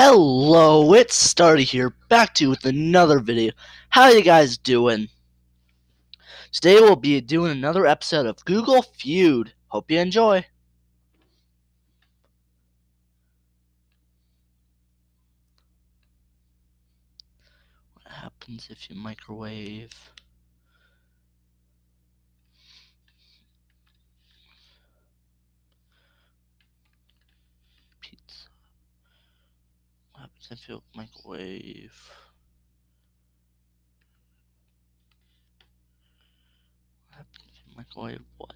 Hello, it's Starty here, back to you with another video. How you guys doing? Today we'll be doing another episode of Google Feud. Hope you enjoy. What happens if you microwave? If you microwave? What if you microwave what?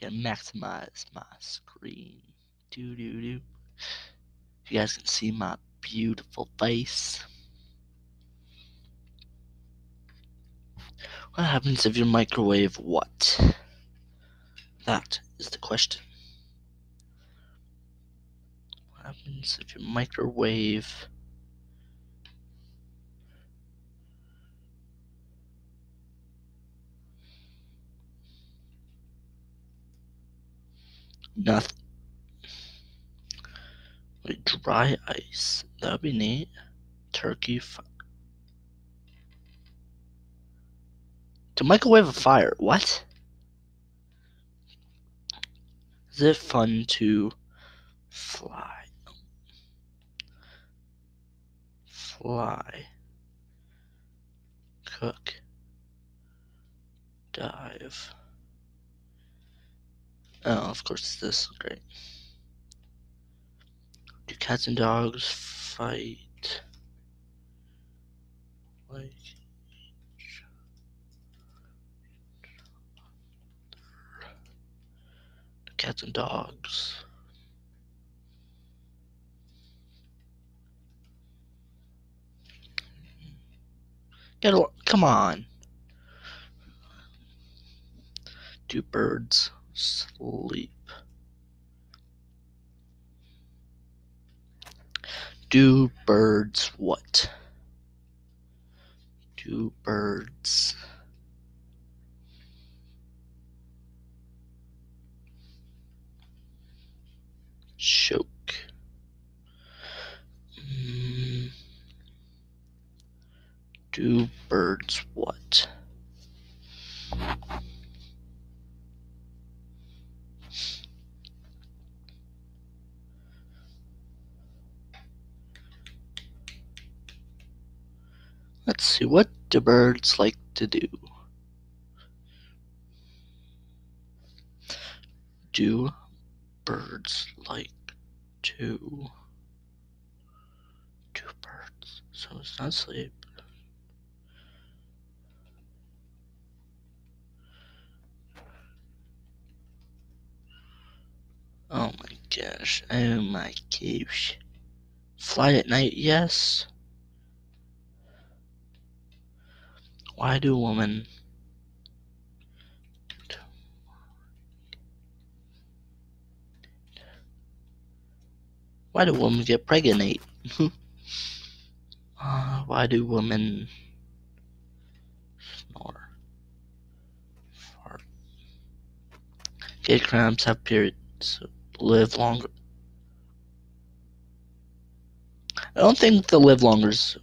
Gotta maximize my screen. Do do do. doo. You guys can see my beautiful face. What happens if you microwave what? That is the question. What happens if you microwave nothing? Wait, dry ice. That'd be neat. Turkey. To microwave a fire. What? Is it fun to fly? Fly. Cook. Dive. Oh, of course this is Great. Do cats and dogs fight? Like Cats and dogs. Get a, come on. Do birds sleep? Do birds what? Do birds choke? Mm, do birds what? Let's see, what do birds like to do? Do birds like to do birds? So it's not sleep. Oh my gosh, oh my gosh. Fly at night, yes. Why do women Why do women get pregnant? uh, why do women snore? Fart. Get cramps, have periods, live longer. I don't think the live longer is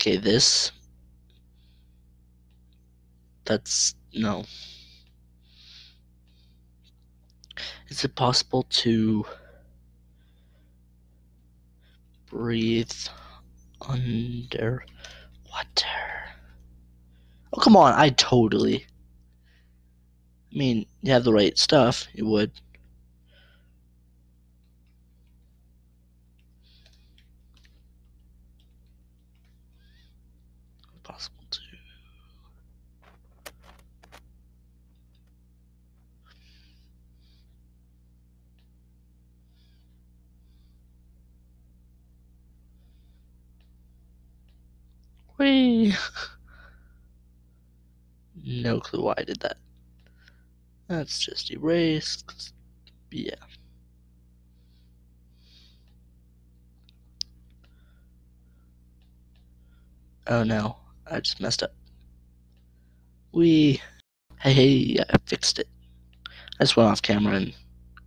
Okay, this. That's. No. Is it possible to breathe under water? Oh, come on, I totally. I mean, you have the right stuff, you would. Possible to. Whee! no clue why I did that. That's just erased. Yeah. Oh no, I just messed up. We Hey, hey, I fixed it. I just went off camera and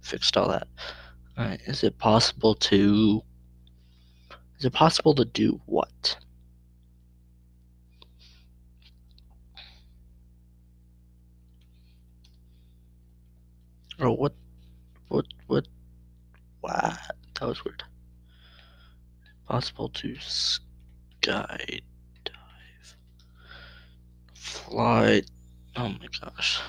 fixed all that. Alright, is it possible to. Is it possible to do what? Or what? What? What? What? That was weird. Possible to skydive. Fly. Oh my gosh.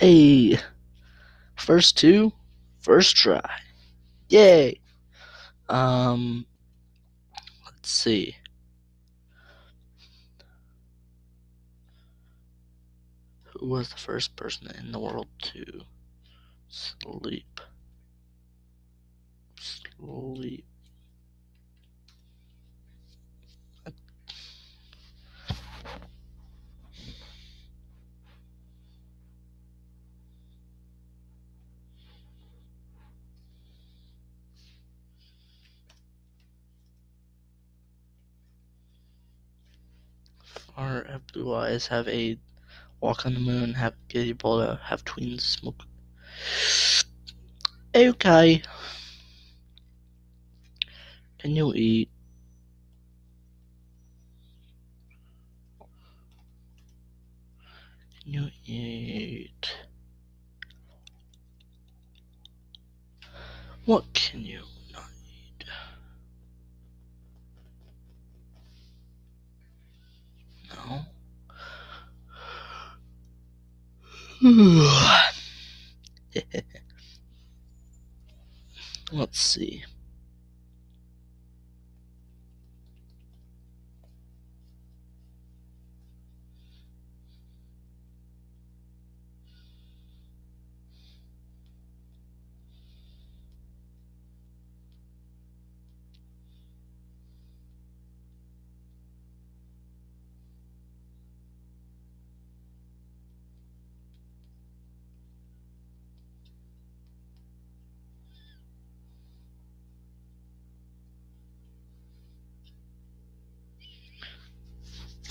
Hey, first two, first try. Yay. Um, let's see. Who was the first person in the world to sleep? Sleep. Our blue eyes have a walk on the moon, have get to have twins smoke. Okay. Can you eat? Can you eat? What can you Let's see.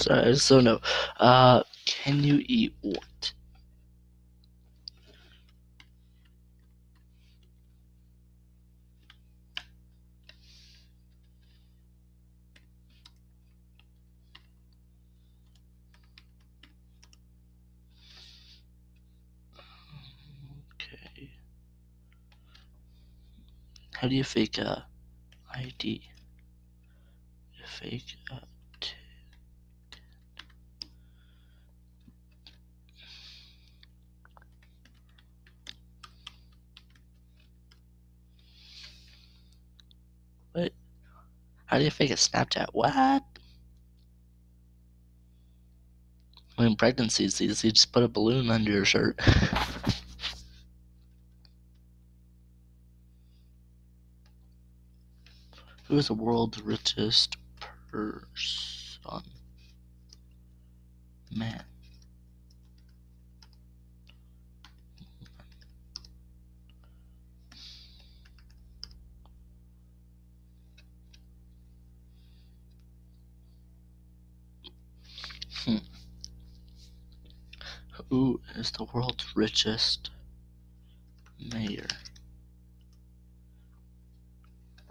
Just don't know. Uh, can you eat what? Okay. How do you fake a ID? Fake How do you fake a Snapchat? What? Mean, pregnancy is easy. Just put a balloon under your shirt. Who is the world's richest person? Man. Hmm. Who is the world's richest mayor?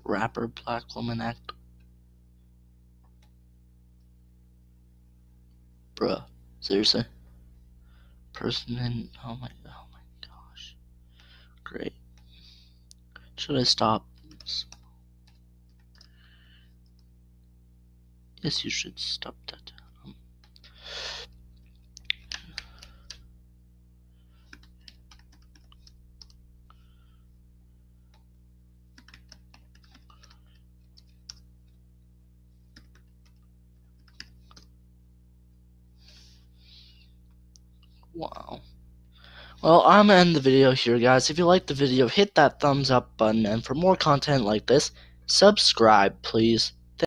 Rapper Black Woman Act. Bruh, seriously? Person in. Oh my. Oh my gosh. Great. Should I stop? Yes, you should stop that. Wow. Well, I'm gonna end the video here, guys. If you liked the video, hit that thumbs up button, and for more content like this, subscribe, please.